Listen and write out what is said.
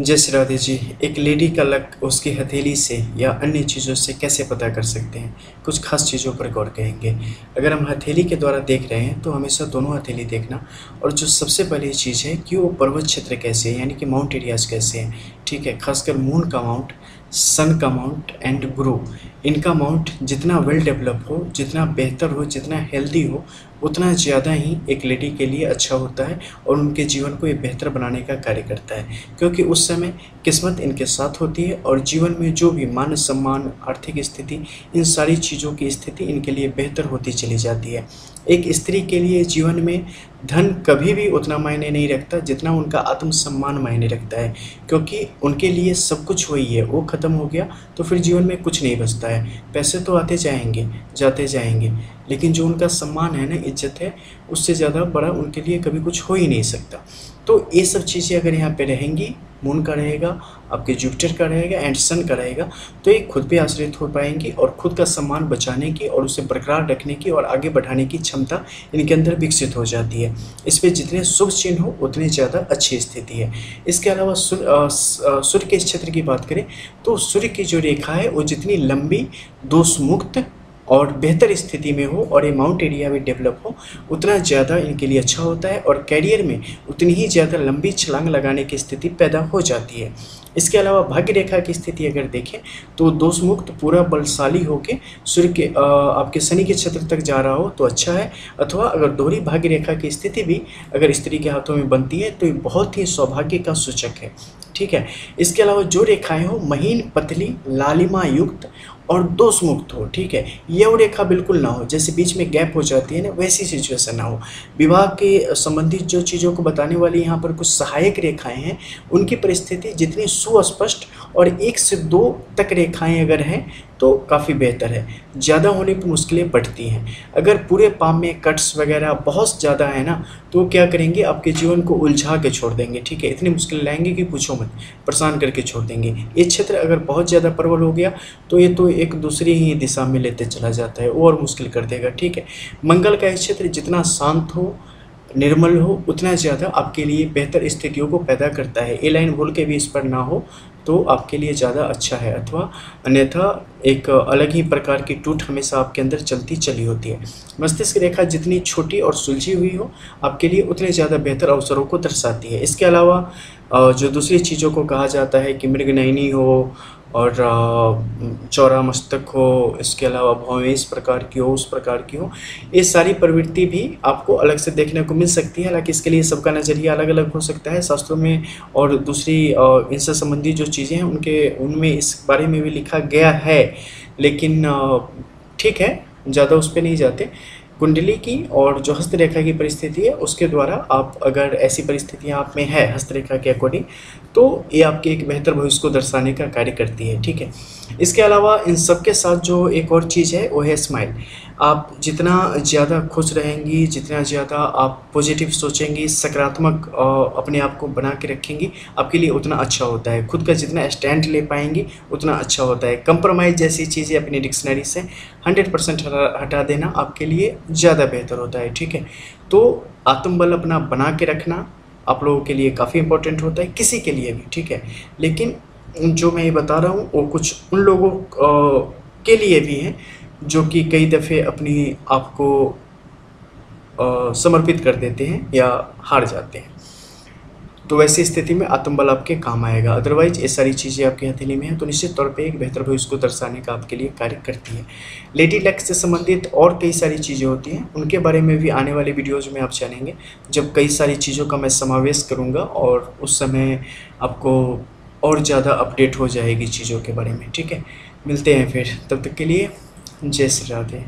जैसे राधे जी एक लेडी का लक उसकी हथेली से या अन्य चीज़ों से कैसे पता कर सकते हैं? कुछ खास चीज़ों पर गौर करेंगे। अगर हम हथेली के द्वारा देख रहे हैं तो हमेशा दोनों हथेली देखना और जो सबसे पहली चीज़ है कि वो पर्वत क्षेत्र कैसे है, यानी कि माउंट एरियाज़ कैसे हैं। ठीक है, खासकर मून का माउंट, सन का माउंट एंड ग्रो इनका माउंट जितना वेल डेवलप हो, जितना बेहतर हो, जितना हेल्दी हो उतना ज़्यादा ही एक लेडी के लिए अच्छा होता है और उनके जीवन को ये बेहतर बनाने का कार्य करता है। क्योंकि उस समय किस्मत इनके साथ होती है और जीवन में जो भी मान, सम्मान, आर्थिक स्थिति, इन सारी चीज़ों की स्थिति इनके लिए बेहतर होती चली जाती है। एक स्त्री के लिए जीवन में धन कभी भी उतना मायने नहीं रखता जितना उनका आत्मसम्मान मायने रखता है। क्योंकि उनके लिए सब कुछ वही है, वो ख़त्म हो गया तो फिर जीवन में कुछ नहीं बचता है। पैसे तो आते जाएँगे, जाते जाएँगे, लेकिन जो उनका सम्मान है ना इज़्ज़त है, उससे ज़्यादा बड़ा उनके लिए कभी कुछ हो ही नहीं सकता। तो ये सब चीज़ें अगर यहाँ पे रहेंगी मून का रहेगा, आपके जुपिटर का रहेगा एंड सन का रहेगा तो ये खुद पे आश्रित हो पाएँगी और खुद का सम्मान बचाने की और उसे बरकरार रखने की और आगे बढ़ाने की क्षमता इनके अंदर विकसित हो जाती है। इस पर जितने शुभ चिन्ह हो, उतनी ज़्यादा अच्छी स्थिति है। इसके अलावा सूर्य के क्षेत्र की बात करें तो सूर्य की जो रेखा है, वो जितनी लंबी दोष मुक्त और बेहतर स्थिति में हो और ये माउंट एरिया में डेवलप हो, उतना ज़्यादा इनके लिए अच्छा होता है और कैरियर में उतनी ही ज़्यादा लंबी छलांग लगाने की स्थिति पैदा हो जाती है। इसके अलावा भाग्य रेखा की स्थिति अगर देखें तो दोष मुक्त पूरा बलशाली होकर सूर्य के आपके शनि के क्षेत्र तक जा रहा हो तो अच्छा है। अथवा अगर दोहरी भाग्य रेखा की स्थिति भी अगर स्त्री के हाथों में बनती है तो ये बहुत ही सौभाग्य का सूचक है। ठीक है? इसके अलावा जो रेखाएँ हो, महीन, पतली, लालिमा युक्त और दोष मुक्त हो, ठीक है? यह रेखा बिल्कुल ना हो, जैसे बीच में गैप हो जाती है ना, वैसी सिचुएशन ना हो। विवाह के संबंधित जो चीज़ों को बताने वाली यहाँ पर कुछ सहायक रेखाएँ हैं, उनकी परिस्थिति जितनी सुस्पष्ट और एक से दो तक रेखाएँ अगर हैं तो काफ़ी बेहतर है। ज़्यादा होने पर मुश्किलें बढ़ती हैं। अगर पूरे पाम में कट्स वगैरह बहुत ज़्यादा है ना तो क्या करेंगे, आपके जीवन को उलझा के छोड़ देंगे, ठीक है? इतनी मुश्किल लाएँगे कि पूछो मत, परेशान करके छोड़ देंगे। ये क्षेत्र अगर बहुत ज़्यादा प्रबल हो गया तो ये तो एक दूसरी ही दिशा में लेते चला जाता है और मुश्किल कर देगा, ठीक है? मंगल का क्षेत्र जितना शांत हो निर्मल हो, उतना ज़्यादा आपके लिए बेहतर स्थितियों को पैदा करता है। ए लाइन भूल के भी इस पर ना हो तो आपके लिए ज़्यादा अच्छा है। अथवा अन्यथा एक अलग ही प्रकार की टूट हमेशा आपके अंदर चलती चली होती है। मस्तिष्क रेखा जितनी छोटी और सुलझी हुई हो, आपके लिए उतने ज़्यादा बेहतर अवसरों को दर्शाती है। इसके अलावा जो दूसरी चीज़ों को कहा जाता है कि मृग नैनी हो और चौरा मस्तक हो, इसके अलावा भौवें इस प्रकार की हो, उस प्रकार की हो, ये सारी प्रवृत्ति भी आपको अलग से देखने को मिल सकती है। हालाँकि इसके लिए सबका नज़रिया अलग अलग हो सकता है शास्त्रों में और दूसरी इनसे संबंधी जो चीज़ें हैं, उनके, उनमें इस बारे में भी लिखा गया है। लेकिन ठीक है, ज़्यादा उस पर नहीं जाते। कुंडली की और जो हस्तरेखा की परिस्थिति है, उसके द्वारा आप अगर ऐसी परिस्थितियाँ आप में है, हस्तरेखा के अकॉर्डिंग तो ये आपके एक बेहतर भविष्य को दर्शाने का कार्य करती है, ठीक है? इसके अलावा इन सब के साथ जो एक और चीज़ है, वो है स्माइल आप जितना ज़्यादा खुश रहेंगी, जितना ज़्यादा आप पॉजिटिव सोचेंगी, सकारात्मक अपने आप को बना के रखेंगी, आपके लिए उतना अच्छा होता है। खुद का जितना स्टैंड ले पाएँगी, उतना अच्छा होता है। कंप्रोमाइज़ जैसी चीज़ें अपनी डिक्शनरी से हंड्रेड परसेंट हटा देना आपके लिए ज़्यादा बेहतर होता है, ठीक है? तो आत्मबल अपना बना के रखना आप लोगों के लिए काफ़ी इंपॉर्टेंट होता है, किसी के लिए भी, ठीक है? लेकिन जो मैं ये बता रहा हूँ, वो कुछ उन लोगों के लिए भी हैं, जो कि कई दफ़े अपनी आप को समर्पित कर देते हैं या हार जाते हैं। तो वैसी स्थिति में आत्मबल आपके काम आएगा। अदरवाइज़ ये सारी चीज़ें आपके हथेली में हैं तो निश्चित तौर पे एक बेहतर भविष्य को दर्शाने का आपके लिए कार्य करती है। लेडी लक से संबंधित और कई सारी चीज़ें होती हैं, उनके बारे में भी आने वाले वीडियोज़ में आप जानेंगे, जब कई सारी चीज़ों का मैं समावेश करूँगा और उस समय आपको और ज़्यादा अपडेट हो जाएगी चीज़ों के बारे में, ठीक है? मिलते हैं फिर, तब तक के लिए जय श्री राधे।